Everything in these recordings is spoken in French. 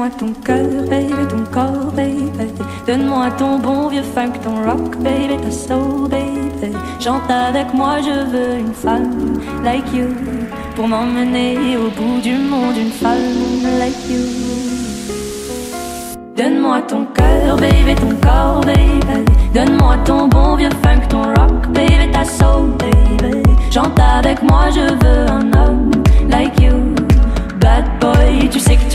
Donne-moi ton cœur, baby, ton corps, baby. Donne-moi ton bon vieux funk, ton rock, baby, ta soul, baby. Chante avec moi, je veux une femme like you. Pour m'emmener au bout du monde, une femme like you. Donne-moi ton cœur, baby, ton corps, baby. Donne-moi ton bon vieux funk, ton rock, baby, ta soul, baby. Chante avec moi, je veux un homme like you. Bad boy, tu sais que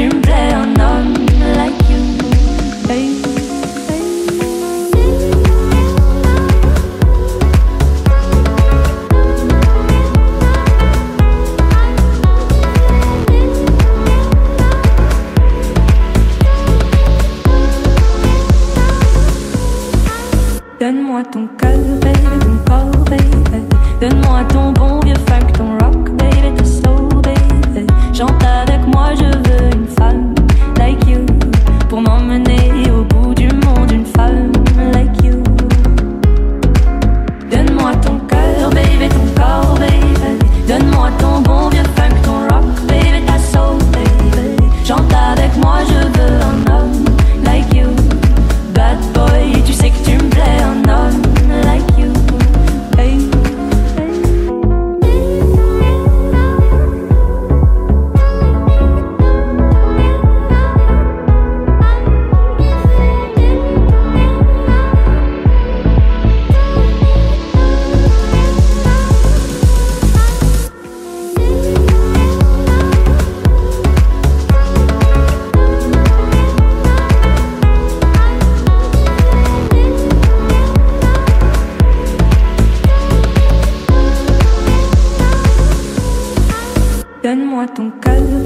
mato um.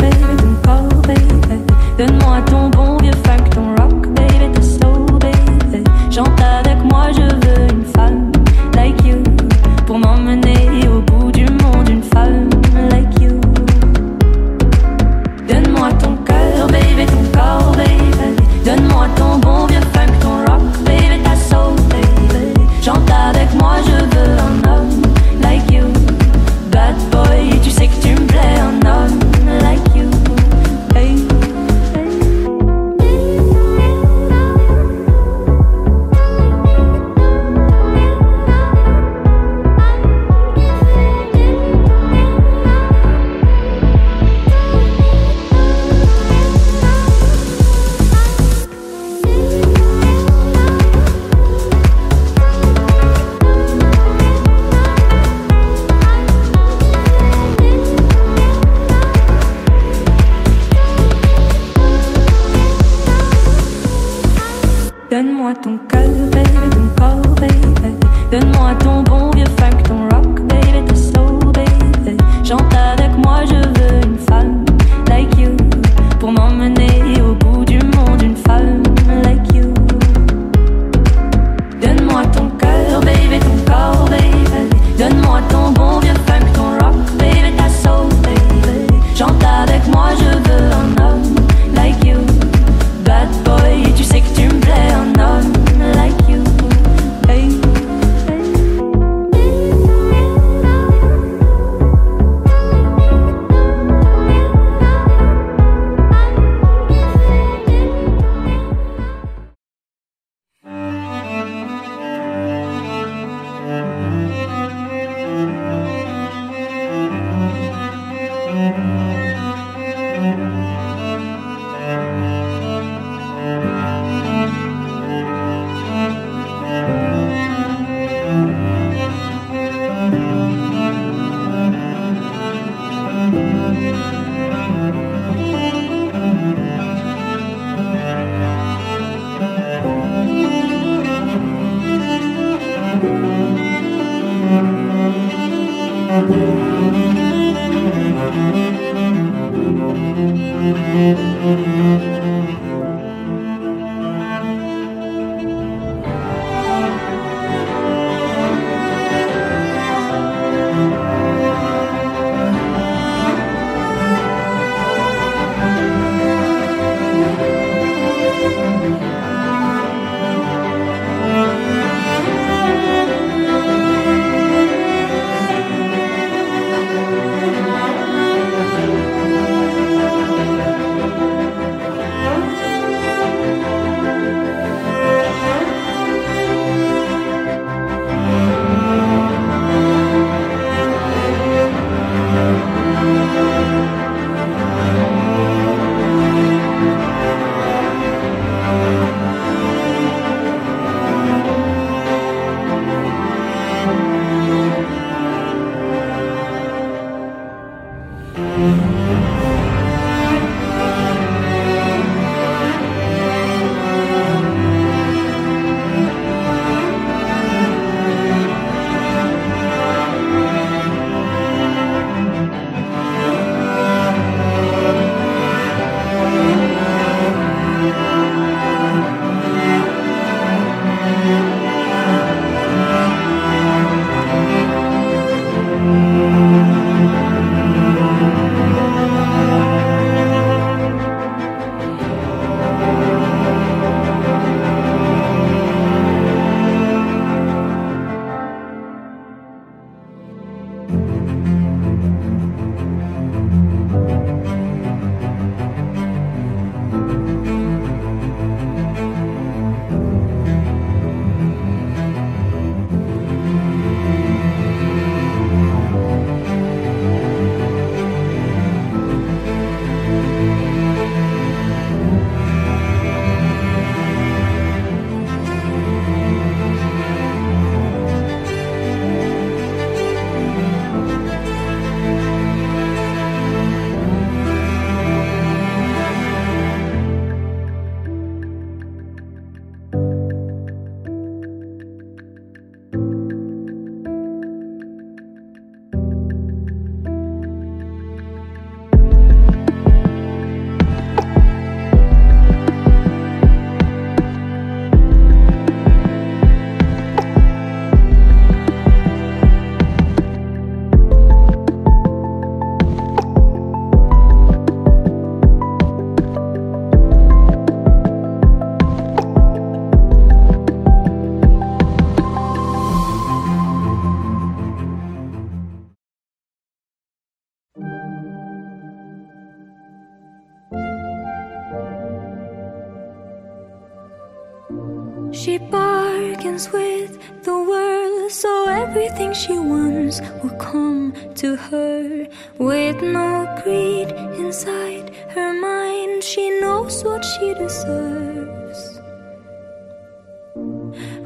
with the world, so everything she wants will come to her. With no greed inside her mind, she knows what she deserves.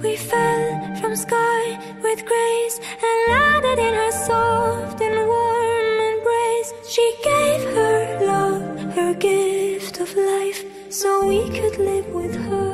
We fell from sky with grace and landed in her soft and warm embrace. She gave her love, her gift of life, so we could live with her.